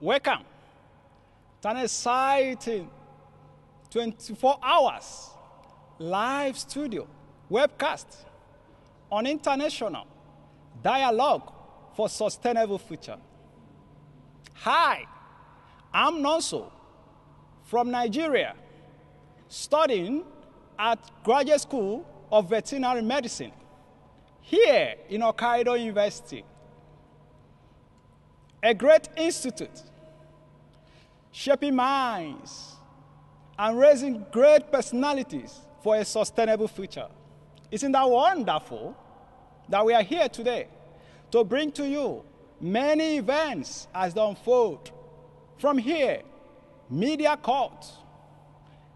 Welcome to an exciting 24 hours live studio webcast on international dialogue for sustainable future. Hi, I'm Nonso from Nigeria, studying at Graduate School of Veterinary Medicine here in Hokkaido University. A great institute shaping minds and raising great personalities for a sustainable future. Isn't that wonderful that we are here today to bring to you many events as they unfold from here, Media Court,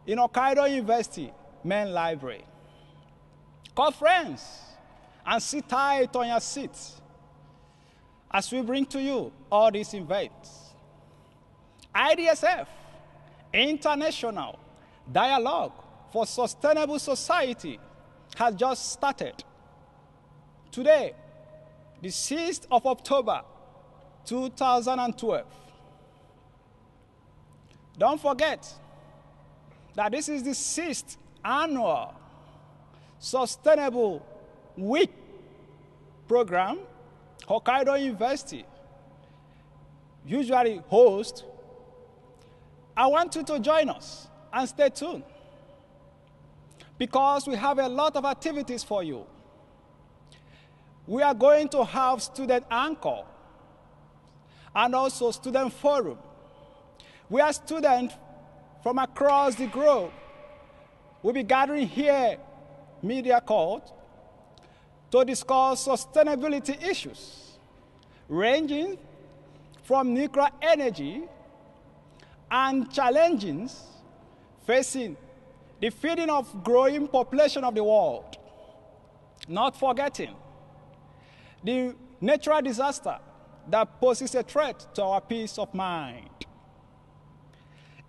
in Hokkaido University Main Library. Call friends and sit tight on your seats as we bring to you all these events. IDSF, International Dialogue for Sustainable Society, has just started. Today, the 6th of October, 2012. Don't forget that this is the sixth annual Sustainable Week program Hokkaido University usually hosts I want you to join us and stay tuned because we have a lot of activities for you. We are going to have student anchor and also student forum. We are students from across the globe. We'll be gathering here, Media Court, to discuss sustainability issues ranging from nuclear energy and challenges facing the feeding of growing population of the world. Not forgetting the natural disaster that poses a threat to our peace of mind.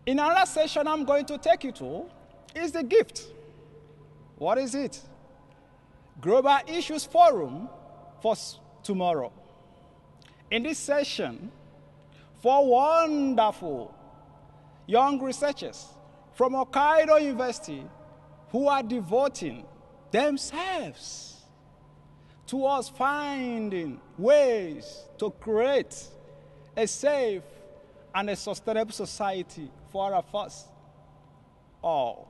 In another session I'm going to take you to is the gift. What is it? Global Issues Forum for tomorrow. In this session, four wonderful young researchers from Hokkaido University who are devoting themselves towards finding ways to create a safe and a sustainable society for of us all.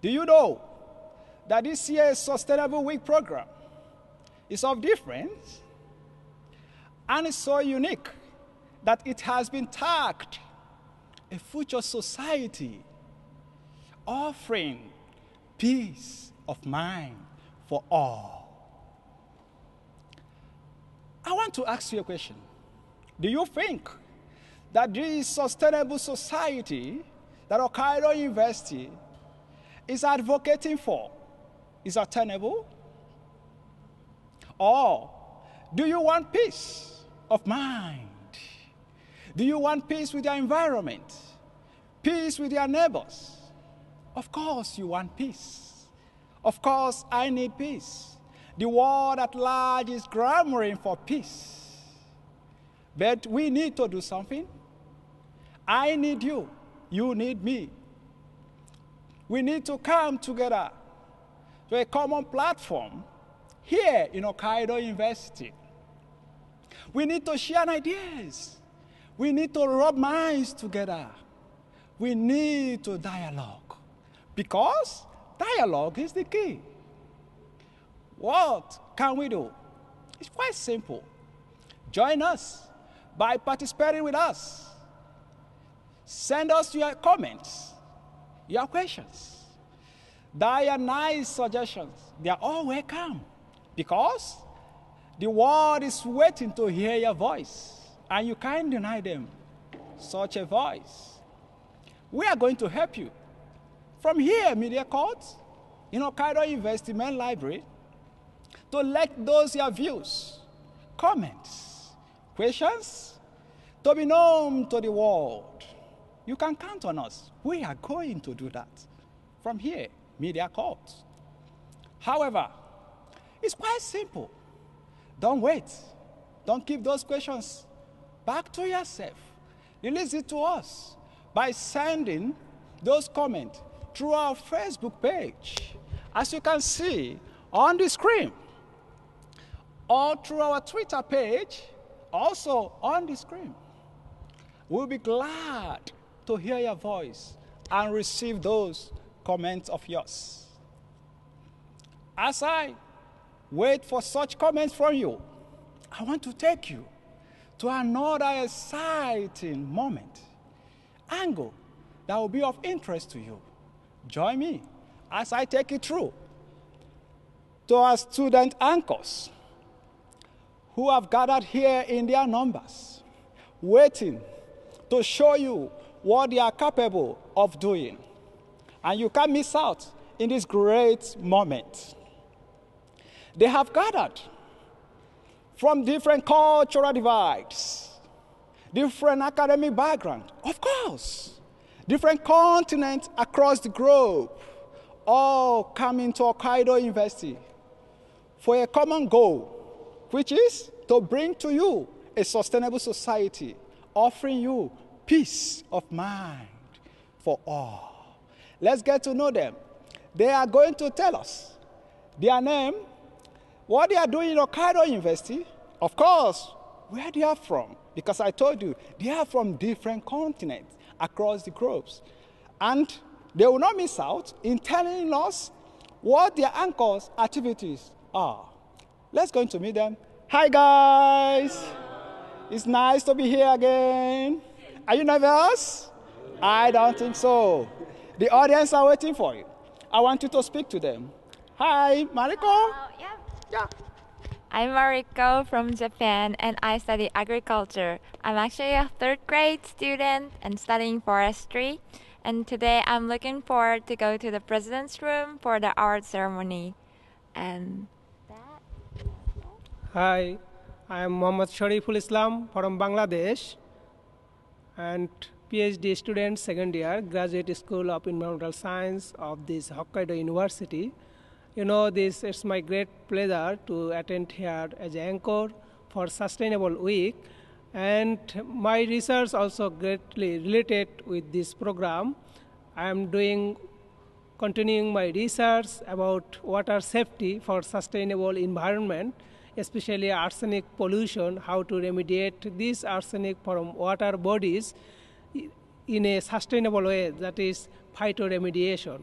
Do you know that this year's Sustainable Week program is of difference and is so unique that it has been tagged a future society offering peace of mind for all. I want to ask you a question. Do you think that this sustainable society that Hokkaido University is advocating for is attainable? Or do you want peace of mind? Do you want peace with your environment? Peace with your neighbors? Of course, you want peace. Of course, I need peace. The world at large is clamoring for peace. But we need to do something. I need you. You need me. We need to come together to a common platform here in Hokkaido University. We need to share ideas. We need to rub minds together. We need to dialogue because dialogue is the key. What can we do? It's quite simple. Join us by participating with us. Send us your comments, your questions. They are nice suggestions. They are all welcome because the world is waiting to hear your voice and you can't deny them such a voice. We are going to help you. From here, Media Court, in Hokkaido Investment Library, to let those your views, comments, questions to be known to the world. You can count on us. We are going to do that from here, Media Court. However, it's quite simple. Don't wait. Don't keep those questions back to yourself. Release it to us by sending those comments through our Facebook page, as you can see on the screen, or through our Twitter page, also on the screen. We'll be glad to hear your voice and receive those comments of yours. As I wait for such comments from you, I want to take you to another exciting moment, angle that will be of interest to you. Join me as I take you through to our student anchors who have gathered here in their numbers, waiting to show you what they are capable of doing. And you can't miss out in this great moment. They have gathered from different cultural divides, different academic background, of course, different continents across the globe, all coming to Hokkaido University for a common goal, which is to bring to you a sustainable society, offering you peace of mind for all. Let's get to know them. They are going to tell us their name, what they are doing in Hokkaido University, of course, where they are from, because I told you they are from different continents across the globes. And they will not miss out in telling us what their anchors activities are. Let's go into meet them. Hi guys! It's nice to be here again. Are you nervous? I don't think so. The audience are waiting for you. I want you to speak to them. Hi, Mariko. Uh, yeah. Yeah. I'm Mariko from Japan and I study agriculture. I'm actually a third grade student and studying forestry. And today I'm looking forward to go to the president's room for the art ceremony. And that. Hi, I am Mohammad Shariful Islam from Bangladesh and PhD student second year, Graduate School of Environmental Science of this Hokkaido University. You know, this it's my great pleasure to attend here as anchor for Sustainable Week, and my research also greatly related with this program. I am doing continuing my research about water safety for sustainable environment, especially arsenic pollution, how to remediate this arsenic from water bodies in a sustainable way, that is phytoremediation.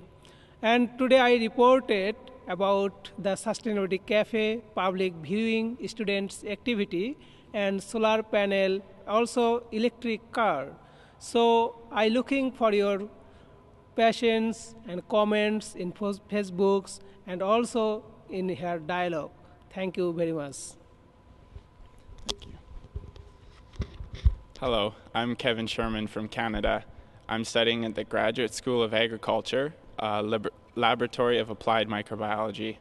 And today I reported about the Sustainability Cafe, public viewing, students' activity, and solar panel, also electric car. So I looking for your passions and comments in Facebooks and also in her dialogue. Thank you very much. Hello, I'm Kevin Sherman from Canada. I'm studying at the Graduate School of Agriculture, uh, lab- Laboratory of Applied Microbiology.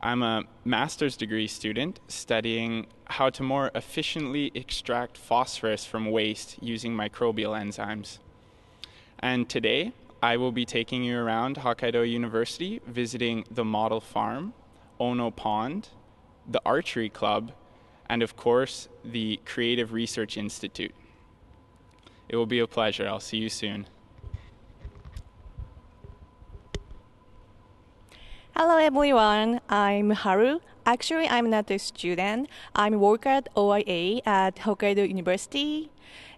I'm a master's degree student studying how to more efficiently extract phosphorus from waste using microbial enzymes. And today, I will be taking you around Hokkaido University, visiting the model farm, Ono Pond, the archery club, and of course, the Creative Research Institute. It will be a pleasure. I'll see you soon. Hello everyone, I'm Haru. Actually, I'm not a student. I'm work at OIA at Hokkaido University.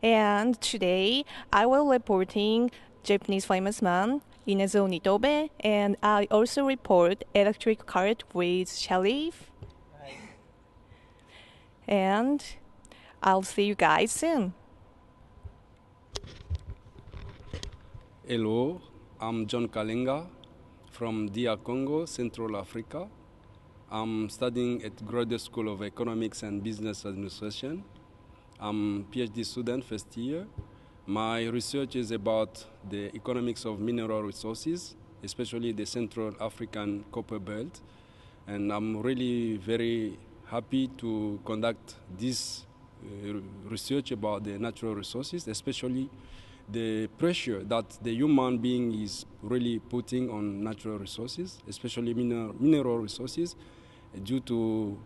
And today, I will reporting Japanese famous man Inazo Nitobe, and I also report electric cart with Sharif. And I'll see you guys soon. Hello, I'm John Kalenga from DR Congo, Central Africa. I'm studying at Graduate School of Economics and Business Administration. I'm PhD student first year. My research is about the economics of mineral resources, especially the Central African Copper Belt. And I'm really very happy to conduct this uh, research about the natural resources, especially the pressure that the human being is really putting on natural resources, especially mineral, mineral resources, due to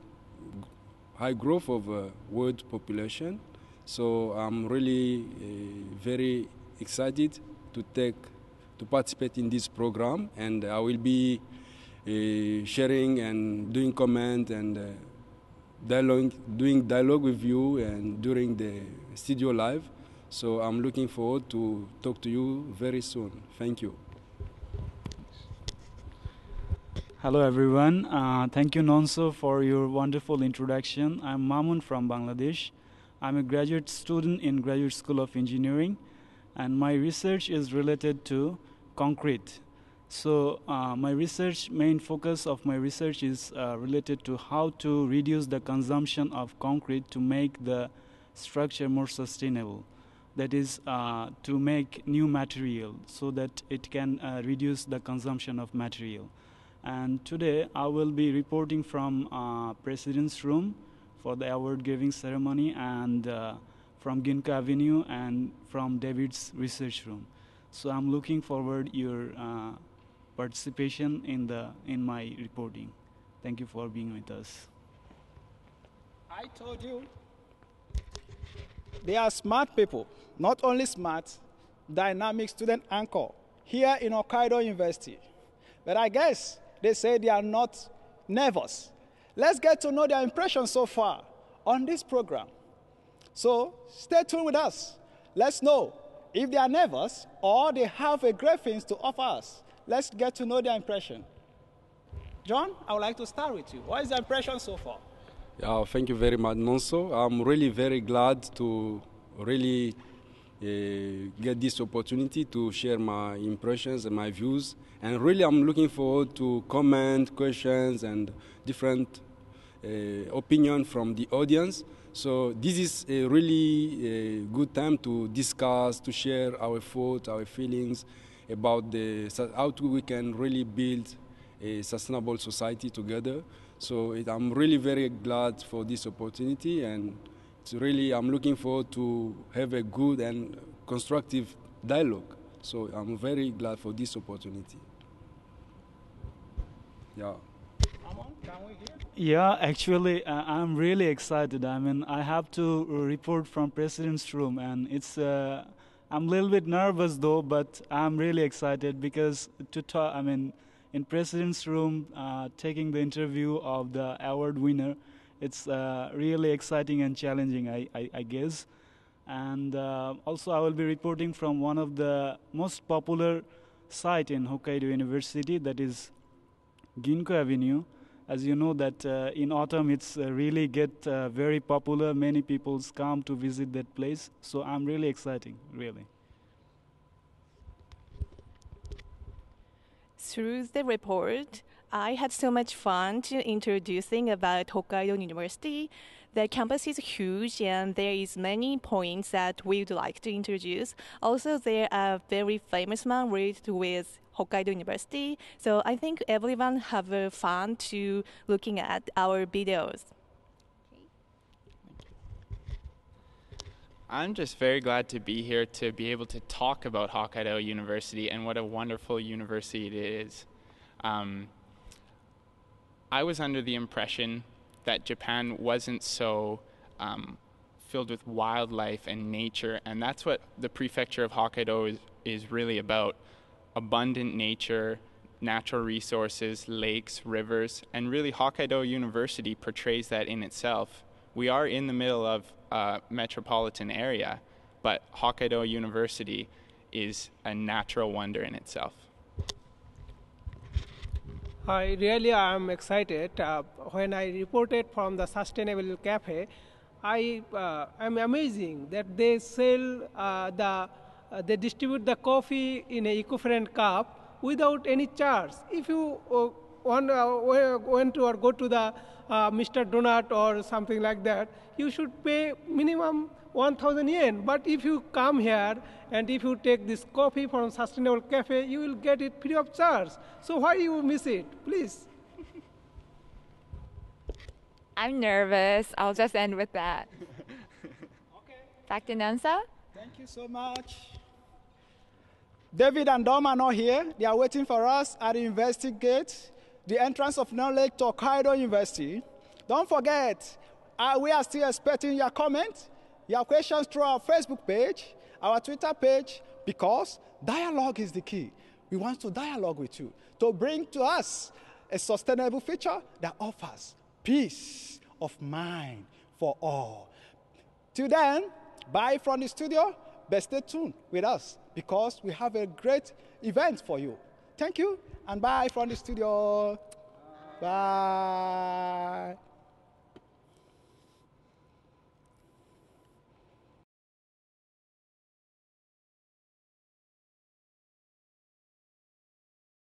high growth of uh, world population. So I'm really uh, very excited to take to participate in this program, and I will be uh, sharing and doing comment and uh, dialogue, doing dialogue with you and during the studio live. So I'm looking forward to talk to you very soon. Thank you. Hello everyone. Uh, thank you Nonso for your wonderful introduction. I'm Mamun from Bangladesh. I'm a graduate student in Graduate School of Engineering and my research is related to concrete. So uh, my research main focus of my research is uh, related to how to reduce the consumption of concrete to make the structure more sustainable. That is uh, to make new material so that it can uh, reduce the consumption of material. And today I will be reporting from uh, President's Room for the award giving ceremony and uh, from Ginkgo Avenue and from David's research room. So I'm looking forward your uh, participation in the in my reporting. Thank you for being with us. I told you they are smart people, not only smart, dynamic student anchor here in Hokkaido University. But I guess they say they are not nervous. Let's get to know their impression so far on this program. So stay tuned with us. Let's know if they are nervous or they have a great things to offer us. Let's get to know their impression. John, I would like to start with you. What is the impression so far? Yeah, thank you very much, Nonso. I'm really very glad to really uh, get this opportunity to share my impressions and my views. And really, I'm looking forward to comment, questions, and different uh, opinion from the audience. So this is a really a good time to discuss, to share our thoughts, our feelings about the how we can really build a sustainable society together. So it, I'm really very glad for this opportunity and it's really, I'm looking forward to have a good and constructive dialogue. So I'm very glad for this opportunity. Yeah. Yeah, actually, uh, I'm really excited. I mean, I have to report from President's room, and it's. Uh, I'm a little bit nervous though, but I'm really excited because to talk. I mean, in President's room, uh, taking the interview of the award winner it's uh, really exciting and challenging, I, I, I guess. And uh, also, I will be reporting from one of the most popular site in Hokkaido University, that is Ginkgo Avenue. As you know, that uh, in autumn it's uh, really get uh, very popular. Many people come to visit that place. So I'm really excited, really. Through the report, I had so much fun to introducing about Hokkaido University. The campus is huge and there is many points that we would like to introduce. Also, there are very famous man with Hokkaido University. So I think everyone have fun to looking at our videos. I'm just very glad to be here to be able to talk about Hokkaido University and what a wonderful university it is. Um, I was under the impression that Japan wasn't so um, filled with wildlife and nature, and that's what the prefecture of Hokkaido is, is really about abundant nature, natural resources, lakes, rivers, and really Hokkaido University portrays that in itself. We are in the middle of a metropolitan area, but Hokkaido University is a natural wonder in itself. I really am excited. Uh, when I reported from the Sustainable Cafe, I uh, am amazing that they sell uh, the, uh, they distribute the coffee in a eco-friendly cup without any charge. If you uh, want, uh, went to or go to the Mr. Donut or something like that, you should pay minimum 1000 yen. But if you come here and if you take this coffee from Sustainable Cafe, you will get it free of charge. So why you miss it? Please. I'm nervous. I'll just end with that. okay. Back to Nonso. Thank you so much. David and Dom are not here. They are waiting for us at the University Gate, the entrance of Knowledge to Hokkaido University. Don't forget, uh, we are still expecting your comments, your questions through our Facebook page, our Twitter page, because dialogue is the key. We want to dialogue with you to bring to us a sustainable future that offers peace of mind for all. Till then, bye from the studio, but stay tuned with us because we have a great event for you. Thank you and bye from the studio. Bye.